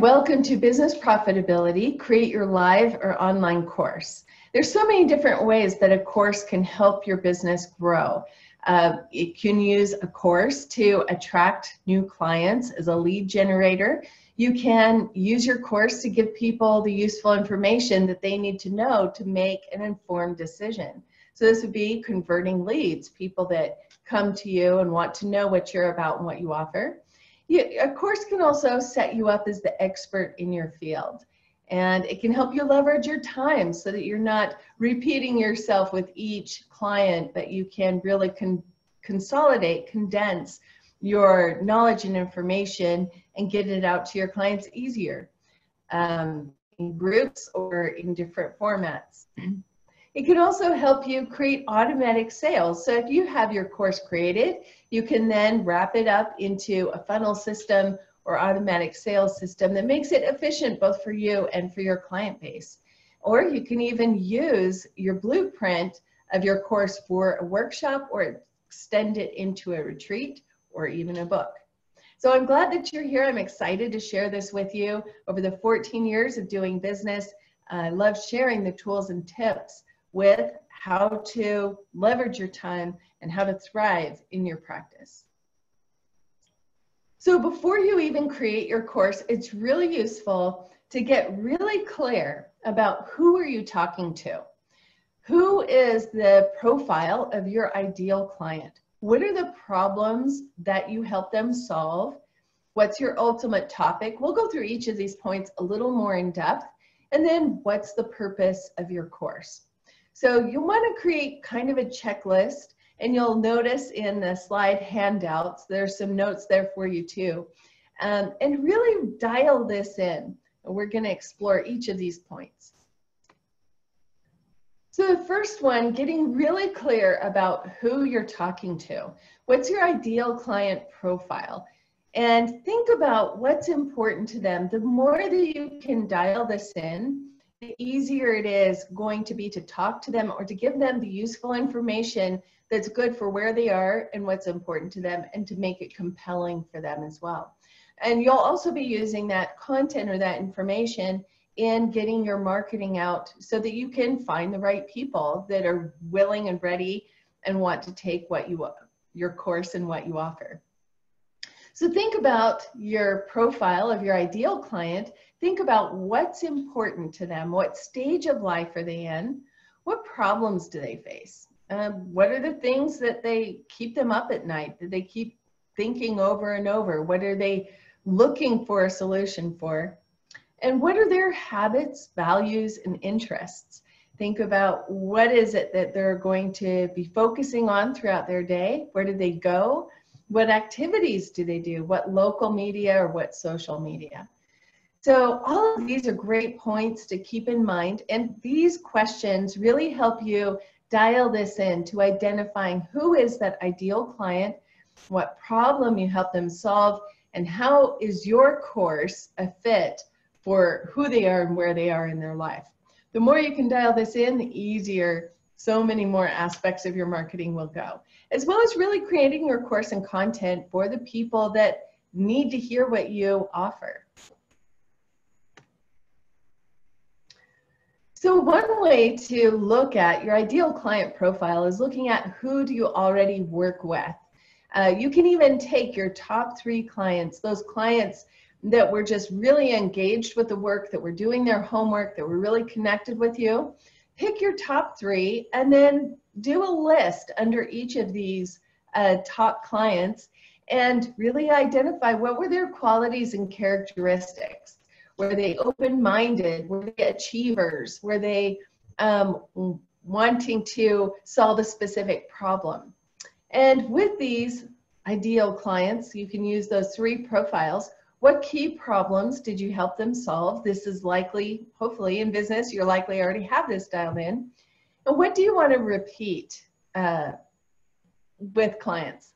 Welcome to Business Profitability, Create Your Live or Online Course. There's so many different ways that a course can help your business grow. Uh, it can use a course to attract new clients as a lead generator. You can use your course to give people the useful information that they need to know to make an informed decision. So this would be converting leads, people that come to you and want to know what you're about and what you offer. You, a course can also set you up as the expert in your field. And it can help you leverage your time so that you're not repeating yourself with each client, but you can really con consolidate, condense your knowledge and information and get it out to your clients easier um, in groups or in different formats. It can also help you create automatic sales. So if you have your course created, you can then wrap it up into a funnel system or automatic sales system that makes it efficient both for you and for your client base. Or you can even use your blueprint of your course for a workshop or extend it into a retreat or even a book. So I'm glad that you're here. I'm excited to share this with you. Over the 14 years of doing business, I love sharing the tools and tips with how to leverage your time and how to thrive in your practice. So before you even create your course, it's really useful to get really clear about who are you talking to? Who is the profile of your ideal client? What are the problems that you help them solve? What's your ultimate topic? We'll go through each of these points a little more in depth. And then what's the purpose of your course? So you want to create kind of a checklist and you'll notice in the slide handouts, there's some notes there for you too. Um, and really dial this in. We're going to explore each of these points. So the first one, getting really clear about who you're talking to. What's your ideal client profile? And think about what's important to them. The more that you can dial this in, the easier it is going to be to talk to them or to give them the useful information that's good for where they are and what's important to them and to make it compelling for them as well. And you'll also be using that content or that information in getting your marketing out so that you can find the right people that are willing and ready and want to take what you your course and what you offer. So think about your profile of your ideal client think about what's important to them. What stage of life are they in? What problems do they face? Um, what are the things that they keep them up at night, that they keep thinking over and over? What are they looking for a solution for? And what are their habits, values, and interests? Think about what is it that they're going to be focusing on throughout their day? Where do they go? What activities do they do? What local media or what social media? So all of these are great points to keep in mind. And these questions really help you dial this in to identifying who is that ideal client, what problem you help them solve, and how is your course a fit for who they are and where they are in their life. The more you can dial this in, the easier so many more aspects of your marketing will go, as well as really creating your course and content for the people that need to hear what you offer. So one way to look at your ideal client profile is looking at who do you already work with. Uh, you can even take your top three clients, those clients that were just really engaged with the work, that were doing their homework, that were really connected with you. Pick your top three and then do a list under each of these uh, top clients and really identify what were their qualities and characteristics. Were they open-minded? Were they achievers? Were they um, wanting to solve a specific problem? And with these ideal clients, you can use those three profiles. What key problems did you help them solve? This is likely, hopefully in business, you're likely already have this dialed in. And what do you want to repeat uh, with clients?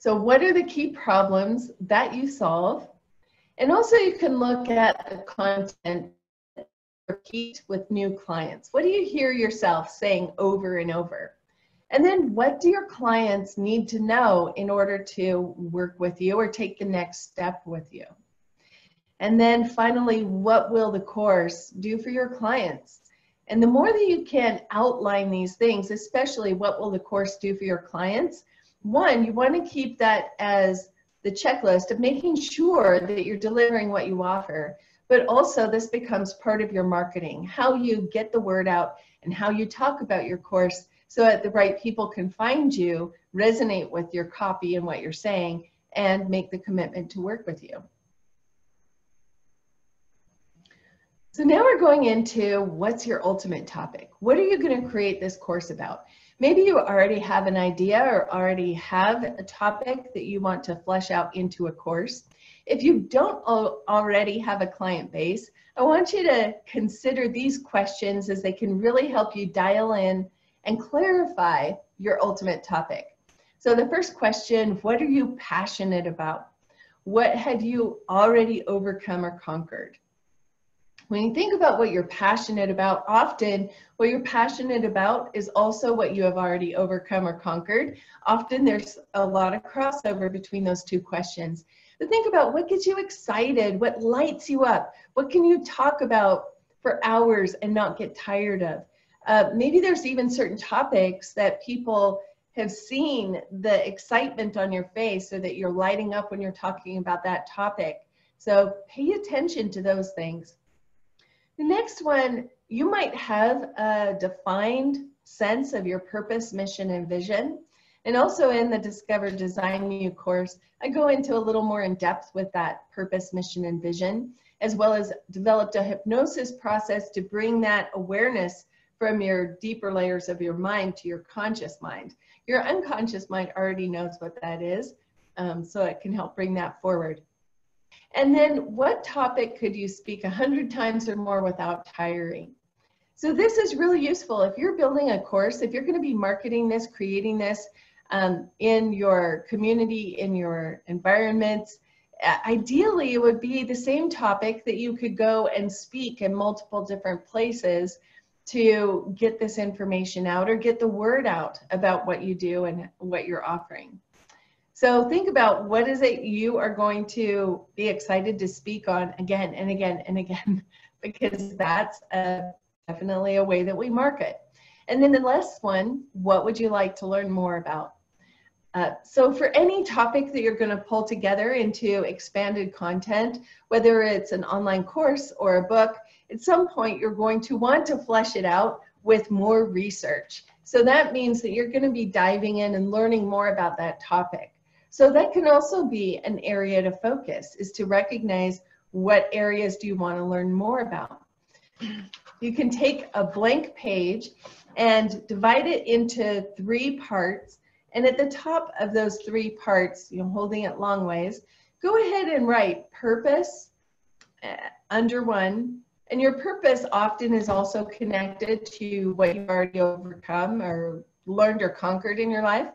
So what are the key problems that you solve? And also you can look at the content repeat with new clients. What do you hear yourself saying over and over? And then what do your clients need to know in order to work with you or take the next step with you? And then finally, what will the course do for your clients? And the more that you can outline these things, especially what will the course do for your clients, one, you want to keep that as the checklist of making sure that you're delivering what you offer. But also, this becomes part of your marketing how you get the word out and how you talk about your course so that the right people can find you, resonate with your copy and what you're saying, and make the commitment to work with you. So now we're going into what's your ultimate topic? What are you going to create this course about? Maybe you already have an idea or already have a topic that you want to flesh out into a course. If you don't already have a client base, I want you to consider these questions as they can really help you dial in and clarify your ultimate topic. So the first question, what are you passionate about? What have you already overcome or conquered? When you think about what you're passionate about, often what you're passionate about is also what you have already overcome or conquered. Often there's a lot of crossover between those two questions. But think about what gets you excited, what lights you up, what can you talk about for hours and not get tired of. Uh, maybe there's even certain topics that people have seen the excitement on your face so that you're lighting up when you're talking about that topic. So pay attention to those things. The next one, you might have a defined sense of your purpose, mission, and vision. And also in the Discover Design You course, I go into a little more in depth with that purpose, mission, and vision, as well as developed a hypnosis process to bring that awareness from your deeper layers of your mind to your conscious mind. Your unconscious mind already knows what that is, um, so it can help bring that forward. And then what topic could you speak a hundred times or more without tiring? So this is really useful. If you're building a course, if you're gonna be marketing this, creating this um, in your community, in your environment, ideally it would be the same topic that you could go and speak in multiple different places to get this information out or get the word out about what you do and what you're offering. So think about what is it you are going to be excited to speak on again and again and again, because that's a, definitely a way that we market. And then the last one, what would you like to learn more about? Uh, so for any topic that you're going to pull together into expanded content, whether it's an online course or a book, at some point you're going to want to flesh it out with more research. So that means that you're going to be diving in and learning more about that topic. So that can also be an area to focus is to recognize what areas do you want to learn more about. You can take a blank page and divide it into three parts. And at the top of those three parts, you know, holding it long ways, go ahead and write purpose uh, under one. And your purpose often is also connected to what you've already overcome or learned or conquered in your life.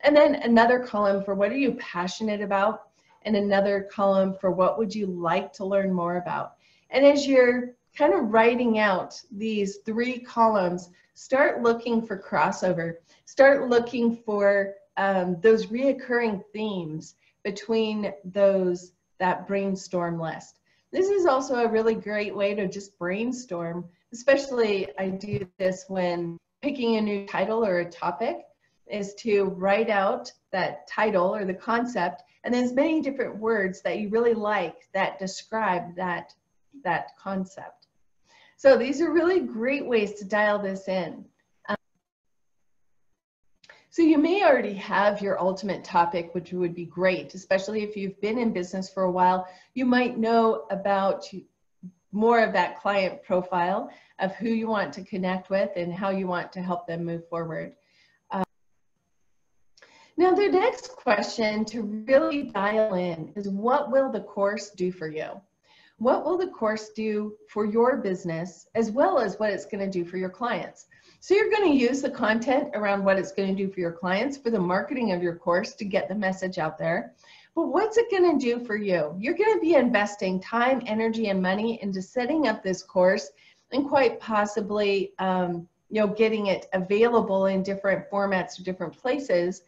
And then another column for what are you passionate about, and another column for what would you like to learn more about. And as you're kind of writing out these three columns, start looking for crossover. Start looking for um, those reoccurring themes between those that brainstorm list. This is also a really great way to just brainstorm, especially I do this when picking a new title or a topic is to write out that title or the concept and then as many different words that you really like that describe that that concept so these are really great ways to dial this in. Um, so you may already have your ultimate topic which would be great especially if you've been in business for a while. You might know about more of that client profile of who you want to connect with and how you want to help them move forward. Now, the next question to really dial in is what will the course do for you? What will the course do for your business as well as what it's going to do for your clients? So you're going to use the content around what it's going to do for your clients for the marketing of your course to get the message out there. But what's it going to do for you? You're going to be investing time, energy, and money into setting up this course and quite possibly, um, you know, getting it available in different formats or different places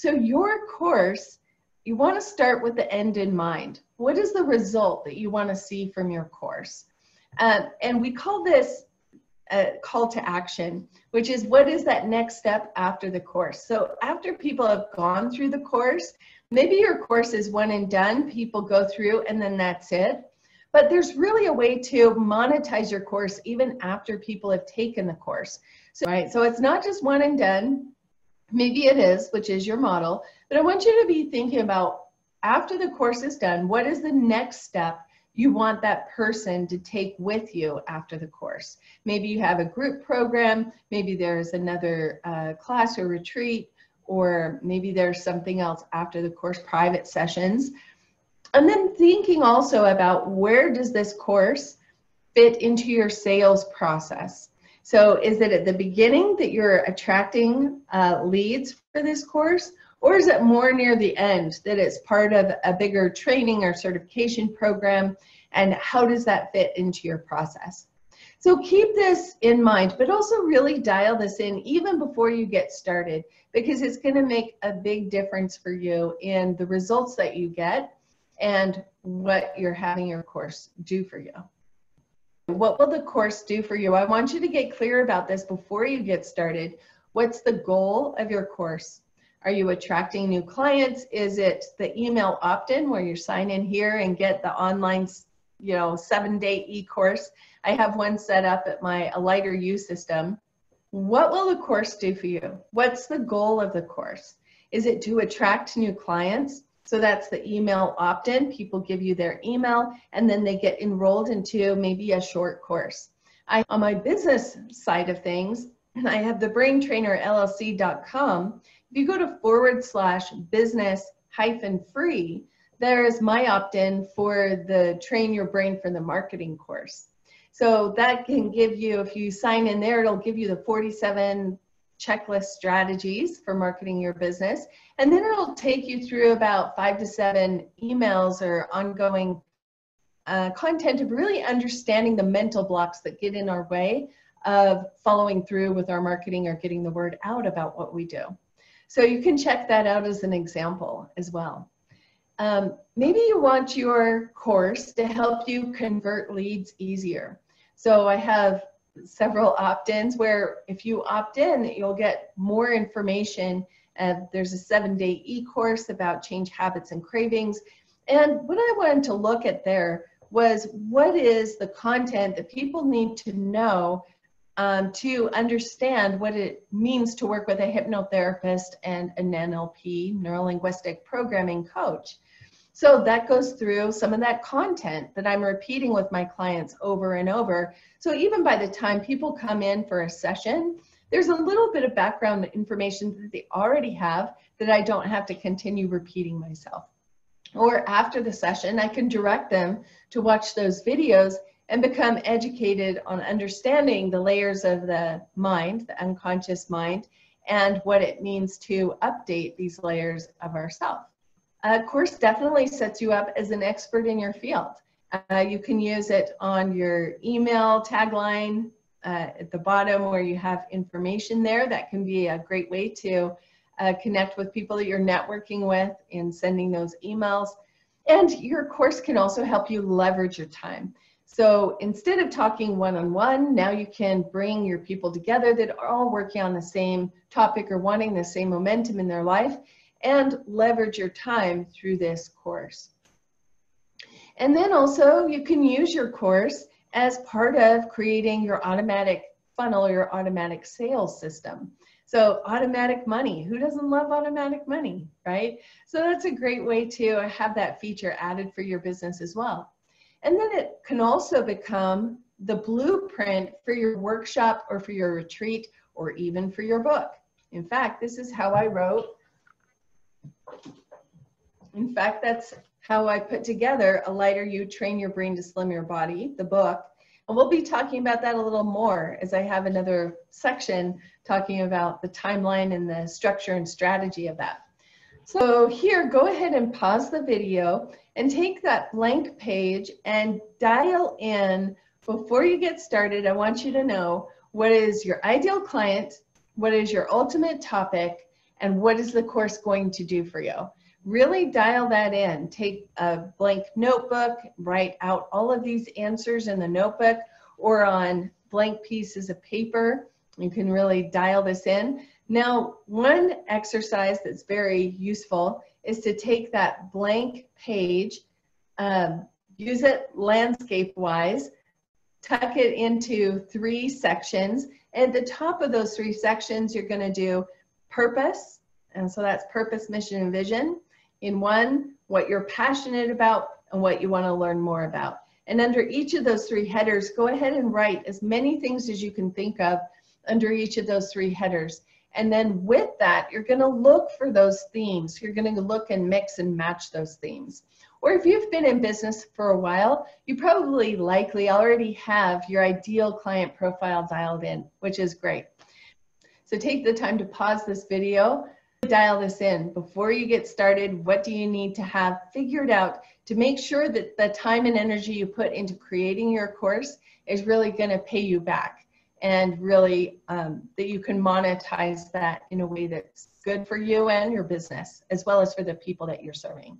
so your course, you want to start with the end in mind. What is the result that you want to see from your course? Uh, and we call this a call to action, which is what is that next step after the course? So after people have gone through the course, maybe your course is one and done, people go through and then that's it. But there's really a way to monetize your course even after people have taken the course. So, right, so it's not just one and done. Maybe it is, which is your model, but I want you to be thinking about after the course is done, what is the next step you want that person to take with you after the course. Maybe you have a group program, maybe there's another uh, class or retreat, or maybe there's something else after the course, private sessions. And then thinking also about where does this course fit into your sales process? So is it at the beginning that you're attracting uh, leads for this course? Or is it more near the end that it's part of a bigger training or certification program? And how does that fit into your process? So keep this in mind, but also really dial this in even before you get started because it's going to make a big difference for you in the results that you get and what you're having your course do for you. What will the course do for you? I want you to get clear about this before you get started. What's the goal of your course? Are you attracting new clients? Is it the email opt-in where you sign in here and get the online, you know, seven-day e-course? I have one set up at my Lighter You system. What will the course do for you? What's the goal of the course? Is it to attract new clients? So that's the email opt-in. People give you their email and then they get enrolled into maybe a short course. I, on my business side of things, I have the braintrainerllc.com if you go to forward slash business hyphen free, there's my opt-in for the Train Your Brain for the Marketing course. So that can give you, if you sign in there, it'll give you the 47 checklist strategies for marketing your business. And then it'll take you through about five to seven emails or ongoing uh, content of really understanding the mental blocks that get in our way of following through with our marketing or getting the word out about what we do. So you can check that out as an example as well. Um, maybe you want your course to help you convert leads easier. So I have several opt-ins where if you opt in, you'll get more information. Uh, there's a seven-day e-course about change habits and cravings. And what I wanted to look at there was what is the content that people need to know um, to understand what it means to work with a hypnotherapist and an NLP, neuro-linguistic programming coach. So that goes through some of that content that I'm repeating with my clients over and over. So even by the time people come in for a session, there's a little bit of background information that they already have that I don't have to continue repeating myself. Or after the session, I can direct them to watch those videos and become educated on understanding the layers of the mind, the unconscious mind, and what it means to update these layers of ourself. A course definitely sets you up as an expert in your field. Uh, you can use it on your email tagline uh, at the bottom where you have information there. That can be a great way to uh, connect with people that you're networking with in sending those emails. And your course can also help you leverage your time. So instead of talking one-on-one, now you can bring your people together that are all working on the same topic or wanting the same momentum in their life and leverage your time through this course. And then also you can use your course as part of creating your automatic funnel, your automatic sales system. So automatic money, who doesn't love automatic money, right? So that's a great way to have that feature added for your business as well. And then it can also become the blueprint for your workshop or for your retreat or even for your book. In fact, this is how I wrote. In fact, that's how I put together A Lighter You Train Your Brain to Slim Your Body, the book. And we'll be talking about that a little more as I have another section talking about the timeline and the structure and strategy of that. So here, go ahead and pause the video and take that blank page and dial in before you get started. I want you to know what is your ideal client, what is your ultimate topic, and what is the course going to do for you. really dial that in. Take a blank notebook, write out all of these answers in the notebook or on blank pieces of paper. You can really dial this in. Now, one exercise that's very useful is to take that blank page, um, use it landscape wise, tuck it into three sections. At the top of those three sections, you're going to do purpose. And so that's purpose, mission, and vision. In one, what you're passionate about and what you want to learn more about. And under each of those three headers, go ahead and write as many things as you can think of under each of those three headers. And then with that, you're going to look for those themes. You're going to look and mix and match those themes. Or if you've been in business for a while, you probably likely already have your ideal client profile dialed in, which is great. So take the time to pause this video, dial this in. Before you get started, what do you need to have figured out to make sure that the time and energy you put into creating your course is really going to pay you back and really um, that you can monetize that in a way that's good for you and your business, as well as for the people that you're serving.